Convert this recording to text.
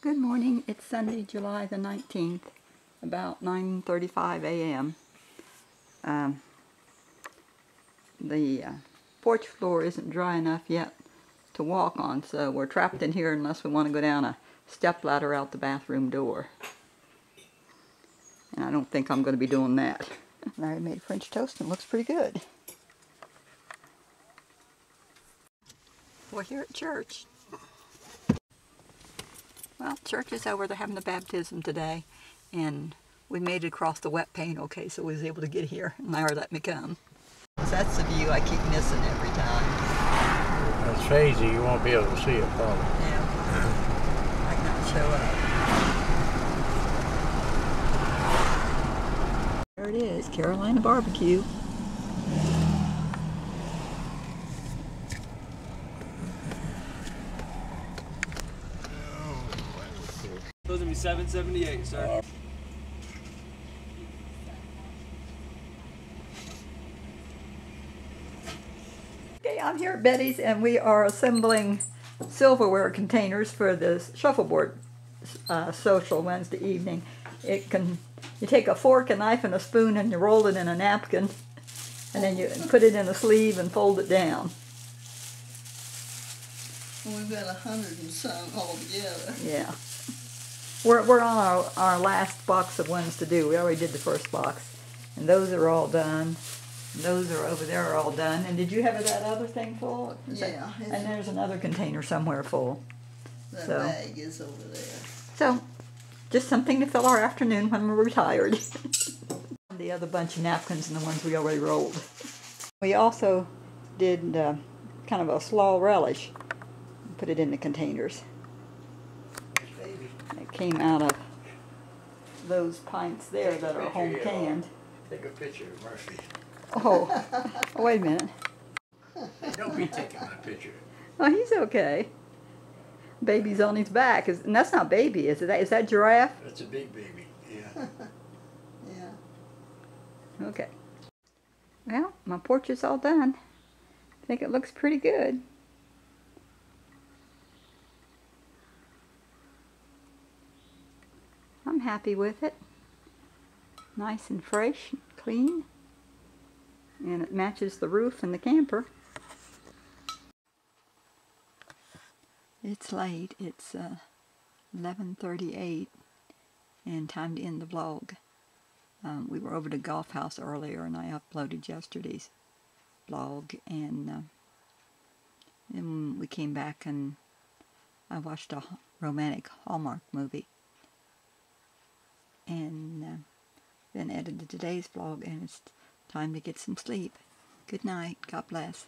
Good morning. It's Sunday, July the 19th, about 9.35 a.m. Um, the uh, porch floor isn't dry enough yet to walk on, so we're trapped in here unless we want to go down a step ladder out the bathroom door. And I don't think I'm going to be doing that. Larry made French toast and it looks pretty good. We're here at church. Well, church is over. They're having the baptism today. And we made it across the wet paint okay, so we was able to get here. And Larry let me come. So that's the view I keep missing every time. It's hazy. You won't be able to see it probably. Yeah. Might not show up. There it is, Carolina Barbecue. Supposed to 778, sir. Okay, I'm here at Betty's and we are assembling silverware containers for this shuffleboard uh, social Wednesday evening. It can you take a fork, a knife, and a spoon and you roll it in a napkin and then you put it in a sleeve and fold it down. Well, we've got a hundred and some altogether. Yeah. We're, we're on our, our last box of ones to do. We already did the first box. And those are all done. Those are over there are all done. And did you have that other thing full? Is Yeah, it's- and there's another container somewhere full. That So- bag is over there. So, just something to fill our afternoon when we're retired. the other bunch of napkins and the ones we already rolled. We also did uh, kind of a slaw relish. Put it in the containers. It came out of those pints there that are home canned. Take a picture of Murphy. Oh, oh, wait a minute. Don't be taking my picture. Oh, he's okay. Baby's on his back. Is, and that's not baby, is it? Is that giraffe? That's a big baby. Yeah. Yeah. Okay. Well, my porch is all done. I think it looks pretty good. Happy with it. Nice and fresh, and clean. And it matches the roof and the camper. It's late. It's uh, 11.38 and time to end the vlog. Um, we were over to Golf House earlier and I uploaded yesterday's vlog and uh, then we came back and I watched a romantic Hallmark movie and uh, then edited today's vlog and it's time to get some sleep. Good night. God bless.